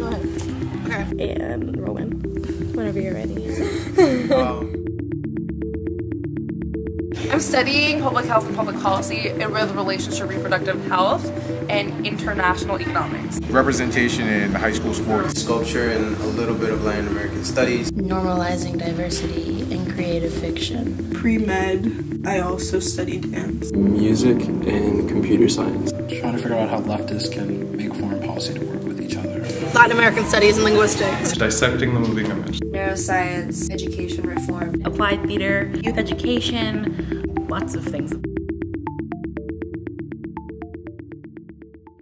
Okay. And Rowan, whenever you're ready. Um, I'm studying public health and public policy with relations to reproductive health and international economics. representation in high school sports. sculpture and a little bit of Latin American studies. Normalizing diversity in creative fiction. Pre-med, I also studied dance. music and computer science. Trying to figure out how leftists can make foreign policy to work with each other. Latin American studies and linguistics. Dissecting the moving image. Neuroscience, education reform. Applied theater, youth education, lots of things.